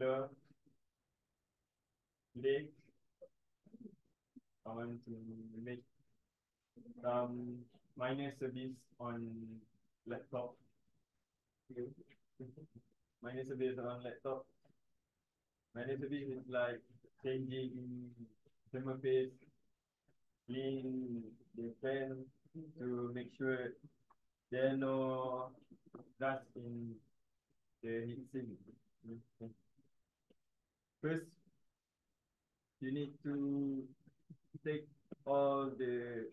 Hello. Today, I want to make some minor service on laptop. Minor service on laptop. Minor service is like changing thermal paste, clean the fan to make sure there are no dust in the heatsink. First, you need to take all the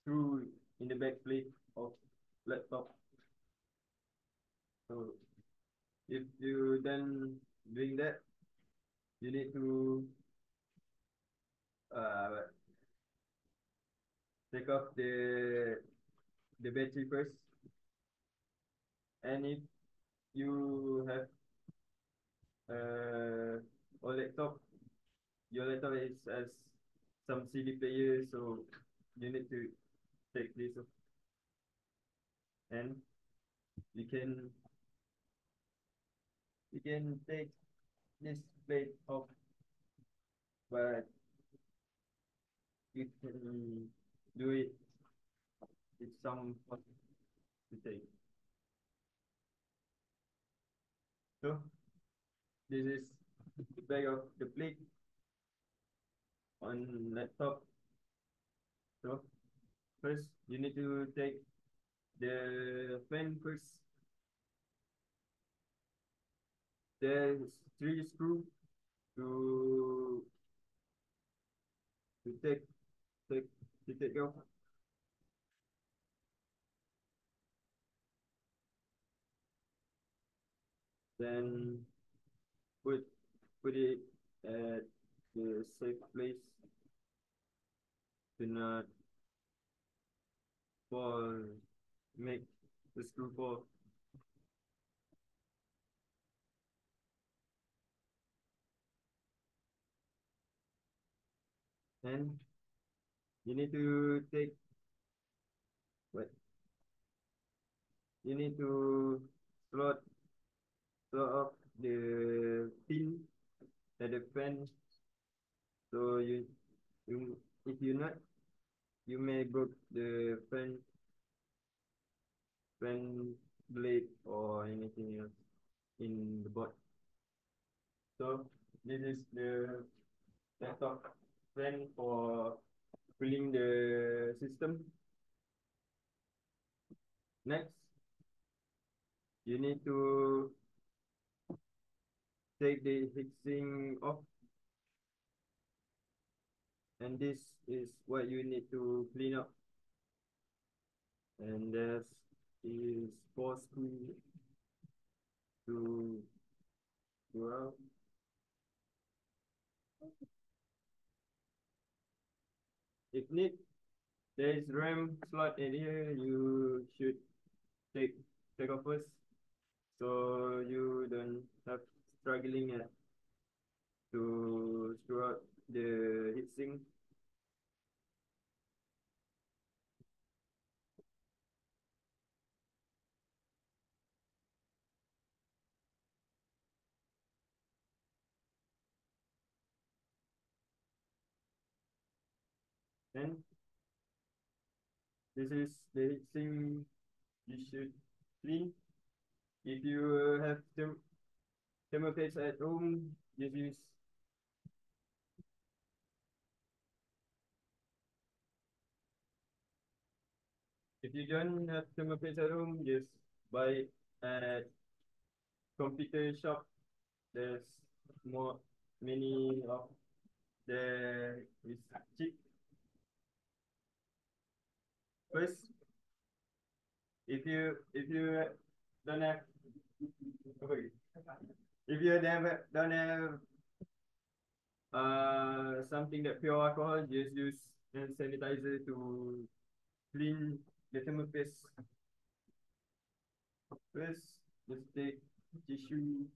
screw in the back plate of laptop. So if you then doing that, you need to uh take off the the battery first. And if you have uh laptop, your laptop is as some CD player, so you need to take this off. And you can you can take this plate off, but you can do it with some to take. So this is back of the plate on laptop. So first you need to take the fan first. There's three screw to to take take to take off. Then put it at the safe place. Do not fall, make the screw fall. And you need to take what? You need to slot slot off the pin the fan. So you you if you not, you may broke the fan fan blade or anything else in the board. So this is the laptop fan for cooling the system. Next, you need to take the heatsink off. And this is what you need to clean up. And there's is four screw to go out. If need, there is RAM slot in here, you should take take off first. So you don't have struggling at to screw out the heatsink. Then this is the heatsink you should clean. If you have therm paste at home, just use If you don't have paste at home, just buy at computer shop. There's more many of there is cheap. First, if you if you eh, don't have if you never don't have uh something that pure alcohol, just use hand sanitizer to clean the thermal paste. First, just take tissue.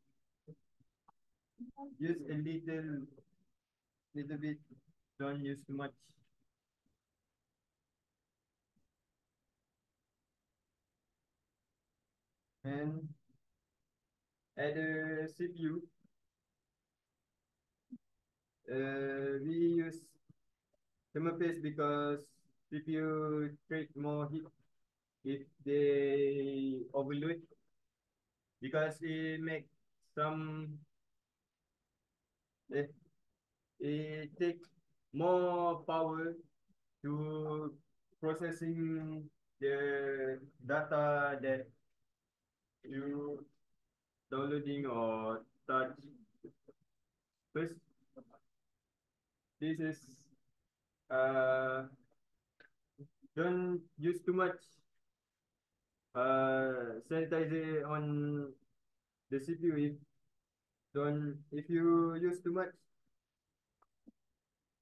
Use a little little bit, don't use too much. And at the CPU, uh, we use thermal paste because CPU create more heat if they overload because it make some it, it take more power to processing the data that you downloading or touch first this is uh don't use too much uh sanitizer on the CPU if don't if you use too much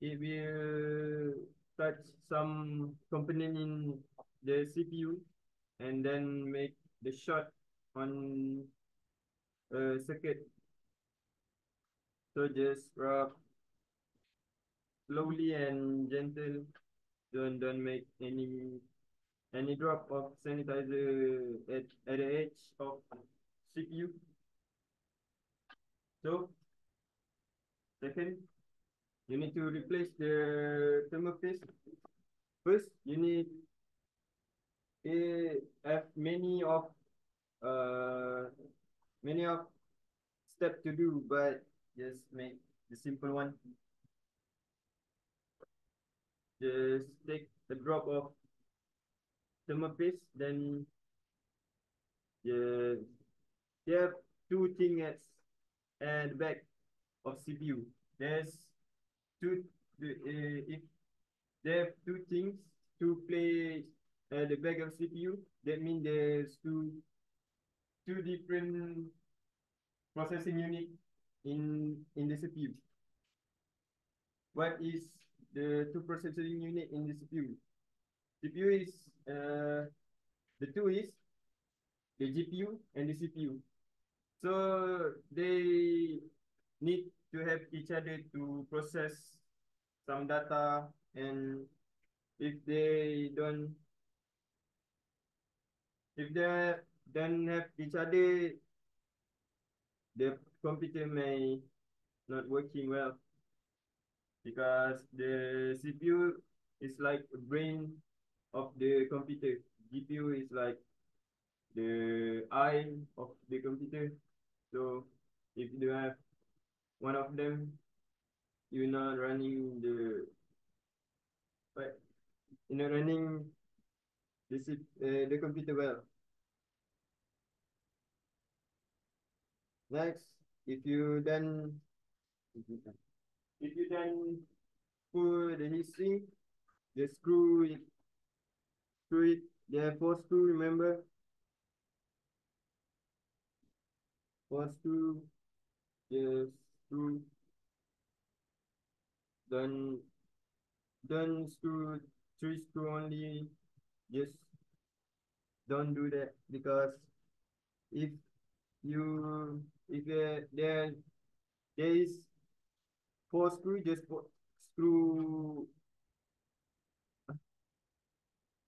it will touch some component in the CPU and then make the short on a circuit so just rub slowly and gentle don't don't make any any drop of sanitizer at, at the edge of CPU so second you need to replace the thermal paste first you need it have many of uh many of step to do but just make the simple one. Just take a drop of thermal paste then yeah you have two things at, at the back of CPU there's two uh, if they have two things to play at the back of CPU that means there's two two different processing unit in in the CPU what is the two processing unit in the CPU. CPU is uh the two is the GPU and the CPU. So they need to have each other to process some data and if they don't if they don't have each other the computer may not working well because the CPU is like brain of the computer. GPU is like the eye of the computer. So if you have one of them, you're not running the but you're not running the uh, the computer well. Next, if you then if you then put the history, the screw it, screw it, there are four screw, remember? Four screw, the screw, then, then screw, three screw only, just don't do that because if you, if there, there, there is four screw, just put screw,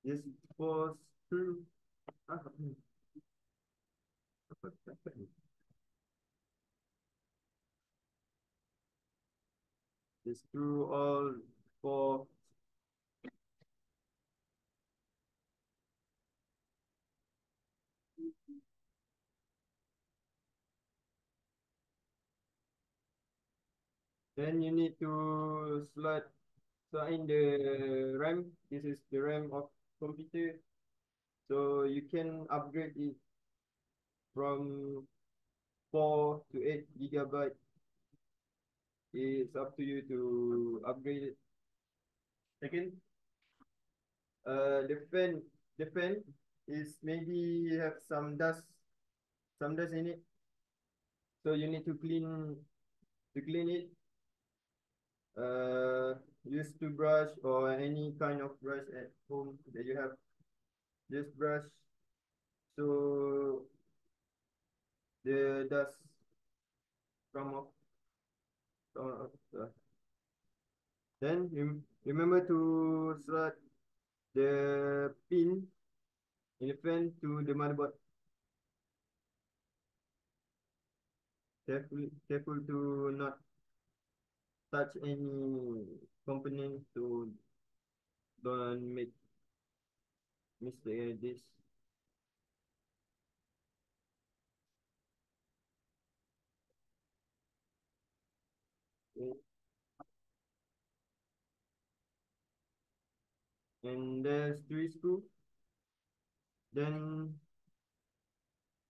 just four screw. Just screw all four. Then you need to slot slot in the RAM. This is the RAM of computer. So you can upgrade it from four to eight gigabyte. It's up to you to upgrade it. Second, uh, the fan, the fan is maybe have some dust, some dust in it. So you need to clean, to clean it uh, use toothbrush or any kind of brush at home that you have. Just brush so the dust come off. Come off. Uh. Then rem remember to slot the pin in the fan to the motherboard. Careful, careful to not touch any component to don't make mistake this. Okay. And there's three screw. Then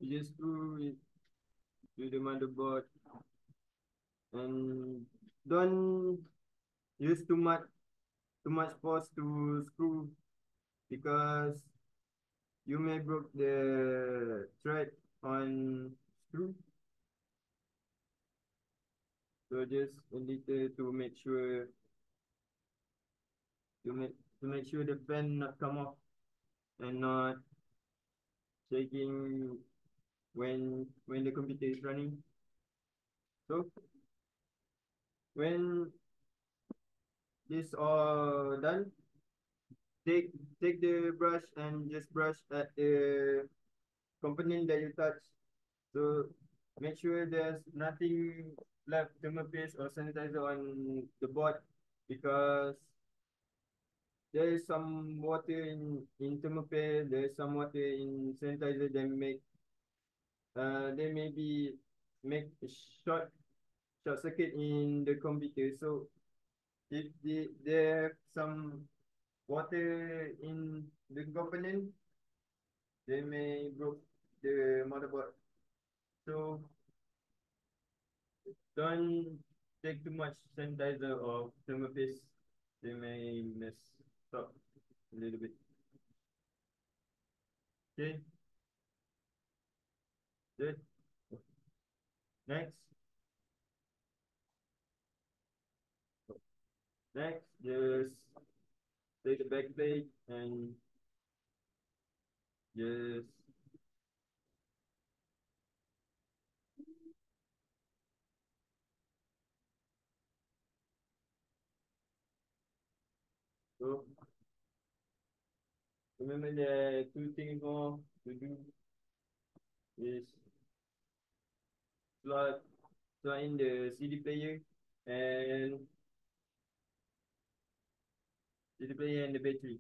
you just screw it to the motherboard and don't use too much too much force to screw because you may broke the thread on screw. So just a little to make sure to make to make sure the fan not come off and not shaking when when the computer is running. So when this all done, take take the brush and just brush at the component that you touch. So make sure there's nothing left thermal paste or sanitizer on the board because there is some water in in thermal paste, there is some water in sanitizer that make uh they may be make short short circuit in the computer. So if the, there some water in the component, they may broke the motherboard. So don't take too much sanitizer or thermal. They may mess up a little bit. Okay. Good. Next. Next, just take the back plate and just so remember the two things more to do is slot slot in the CD player and And the battery.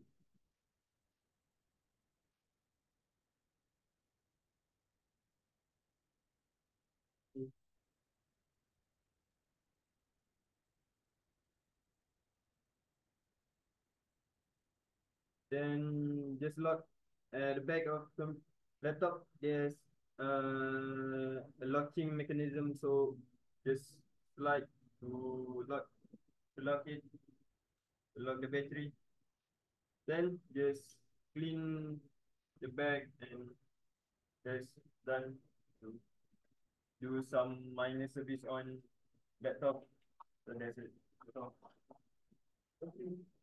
Then just lock at the back of the laptop. There's uh, a locking mechanism, so just slide to lock to lock it, lock the battery. Then just clean the back and that's done. To do some minor service on laptop. So that's it. That's. Okay.